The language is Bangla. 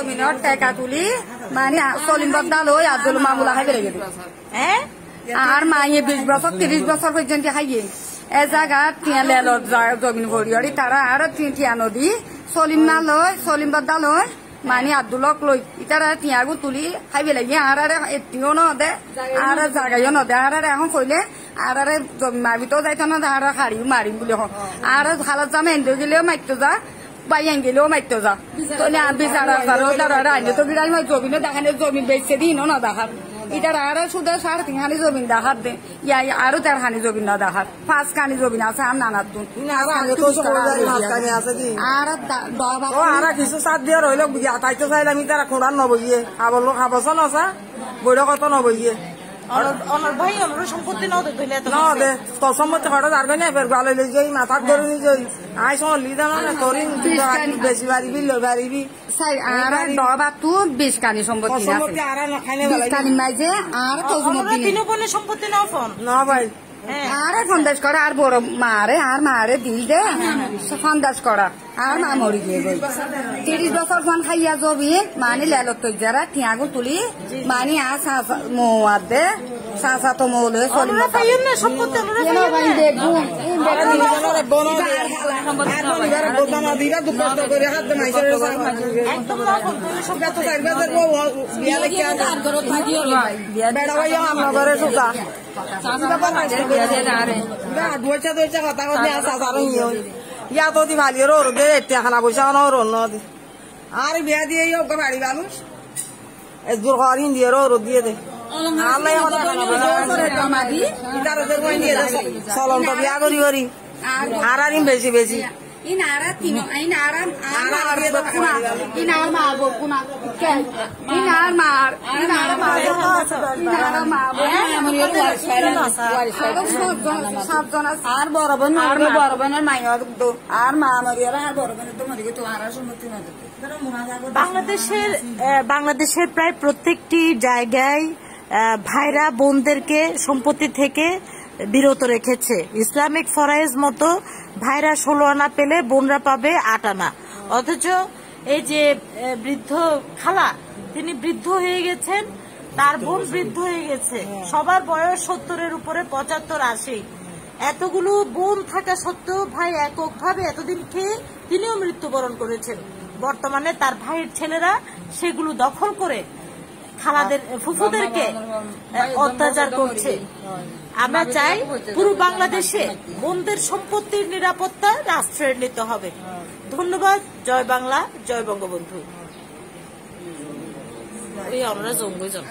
জমিনের টেকা তুলি মানে চলিম বদা লই আব্দুল মামুলা খাই বেড়ে গেছে হ্যাঁ আর মাইয়ে বিশ বছর, তিরিশ বছর পর্যন্ত খাইয়ে। এ জায়গা টিয়া লেলত জমিন ভরিয়রি তারা আর টিয়া নদী। চলিম না লয় চলিম বদা লয় মানে আব্দুলক লই। ইতারা টিয়াগু তুলি, খাইবে লাগে। আর আরে এটিও নদে, আর জাগাইও নদে। আর আরে এখন কইলে, আর আরে জমি মারিতো যাইতো না, আর হাড়িও মারিম বুলি হন আর খালত যাম এন্দ গেলেও মারতো যা। বাইয়ান গেলেও মারতো যা। তো বিচারা যারা আইলে তো বিরাট জমিনে দেখানে জমি বেচছে দিনও না দেখার। ইটার আরও শুধু সাড়ে তিন জমিন দেখার দে। ইয়া আরও তার খানি জমিন না দেখার। পাঁচ খানি জমিন আছে আর নানার দুন। আর কিছু সাত দিয়ে রইল তাইতো চাইলাম তারা খোঁড়ার নবইয়ে। খাবল খাবছ নসা বৈর কত নবইয়ে। অনর ভাই অনর সম্পত্তি ন দে কইলে ন দে তোর সম্মতি হঠাৎ আর না ফের গালে লই যাই মাথার ধরে নি যাই আই সম লিদা না তোরিন বেশি বাড়িবি লই বাড়িবি। সাই আর দবা তু বিশ খানি সম্পত্তি আছে সম্মতি আর না খাইনে বিশ খানি মাইজে আর তো সম্পত্তি তিন বোনের সম্পত্তি নাও ফোন। না ভাই। আরে সন্দেশ করা, আর বড় মারে, আর মারে দিল দে। সন্দেশ করা, আর মা মরি গিয়ে গই তিরিশ বছর খন খাইয়া জবি মানে লেলত তৈ যারা টিয়াগু তুলি মানে আর মৌয়ার দে চাচা তো মৌলে চলি কেন ভাই দেখুন আর বিয়া সুতা কথা কথা ইয়া তো দি দে খানা পয়সা আর দিয়ে। বাড়ি দূর করিন দিয়ে রো রো দিয়ে দে আল্লাহ কথা ইতার ওদের কই দিয়ে চলন তো বিয়া করি করি। আর আর বেশি বেশি। ইনারা তিন ইনারা আর বকুনা। ইনার মার বকুনা। ইনার মার ইনার মার ইনার মার সাতজন আর বড় বোন আর বড় বোনের আর মা মরিয়ারা আর বড় বোনের তো মরি তো আর সম্মতি বাংলাদেশের বাংলাদেশের প্রায় প্রত্যেকটি জায়গায় ভাইরা বোনদেরকে সম্পত্তি থেকে বিরত রেখেছে। ইসলামিক ফরাইজ মতো ভাইরা ষোলো আনা পেলে বোনরা পাবে আট আনা। অথচ এই যে বৃদ্ধ খালা তিনি বৃদ্ধ হয়ে গেছেন তার বোন বৃদ্ধ হয়ে গেছে। সবার বয়স সত্তরের উপরে পঁচাত্তর আশি। এতগুলো বোন থাকা সত্ত্বেও ভাই এককভাবে এতদিন খেয়ে তিনিও মৃত্যুবরণ করেছেন। বর্তমানে তার ভাইয়ের ছেলেরা সেগুলো দখল করে খালাদের ফুফুদেরকে অত্যাচার করছে। আমরা চাই পুরো বাংলাদেশে বোনদের সম্পত্তির নিরাপত্তা রাষ্ট্রের নিতে হবে। ধন্যবাদ। জয় বাংলা জয় বঙ্গবন্ধু। আমরা জঙ্গি জন